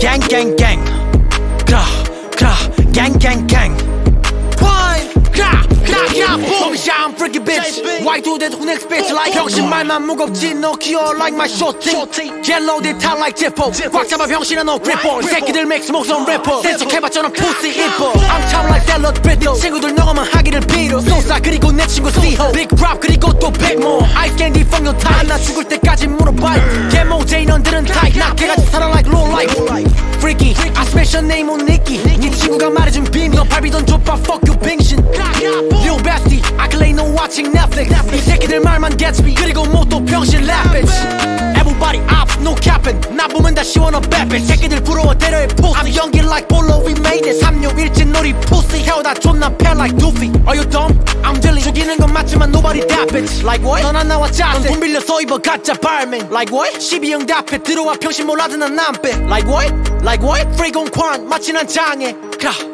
Gang, gang, gang. Kra, kra, gang, gang, gang. Boom I'm freaky bitch Why do that next bitch like 병신 말만 무겁지 너 귀여워 like my shorty Yellow they tall like Jippo 꽉 잡아 병신아 너 grippo 이 새끼들 맥스 목숨 래퍼 센척 해봤자 넌 pussy 이뻐 I'm tough like salad brittle 친구들 너만 하기를 빌어 소사 그리고 내 친구 Cho Big rap 그리고 또 big more Ice candy from your type 나 죽을 때까지 물어봐 개모 J 넌들은 tight 나 개같이 살아 like low life Freaky I smash your name on Nicky 네 친구가 말해준 비밀 너 밟이던 족밥 fuck you 빙신 Lil bestie I claim no watching Netflix 이 새끼들 말만 Gatsby 그리고 뭐또 병신 rap bitch Everybody ops no capping 나 보면 다 시원한 bad bitch 새끼들 부러워 데려해 pussy I'm young and like Polo we made it 361진 놀이 pussy 헤어다 존나 패 like Doofy Are you dumb? I'm Dilly 죽이는 건 맞지만 nobody that bitch Like what? 넌안 나와 짜세 돈 빌려서 입어 가짜 발맨 Like what? 12형 답해 들어와 병신 몰라도 난남빼 Like what? Like what? Free gon' quan 마치 난 장애 그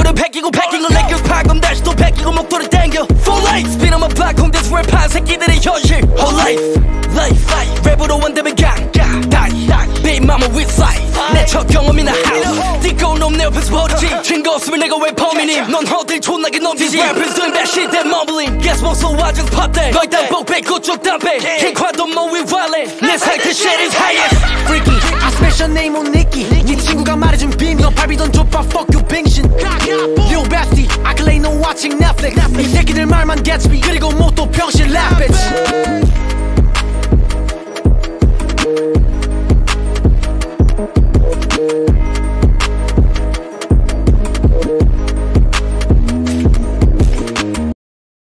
spin on my block 홍대에서 랩한 새끼들의 현실 Whole life life 랩으로 원되면 강 다이 Big mama with life 내첫 경험이나 house 띠고 놈내 옆에서 버리지 증거 없으면 내가 왜 범인임 넌 허들 존나게 넘치지 Rappers doing that shit that mumbling Guess most of why just pop that 너희 딴복 뺏고 쭉 담배 킹과도 뭐위 violent 내 상태 shit is highest Freaky I smash your name on Nicky 네 친구가 말해준 비밀 너 밟이던 족밥 fuck you watching Netflix 이 새끼들 말만 Gatsby 그리고 뭐또 병신 rap bitch